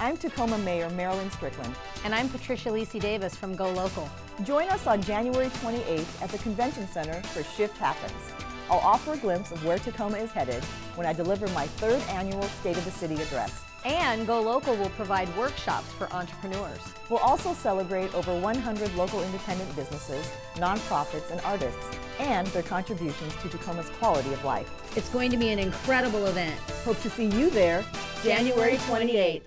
I'm Tacoma Mayor Marilyn Strickland. And I'm Patricia Lecy-Davis from Go Local. Join us on January 28th at the Convention Center for Shift Happens. I'll offer a glimpse of where Tacoma is headed when I deliver my third annual State of the City address. And Go Local will provide workshops for entrepreneurs. We'll also celebrate over 100 local independent businesses, nonprofits, and artists, and their contributions to Tacoma's quality of life. It's going to be an incredible event. Hope to see you there January 28th.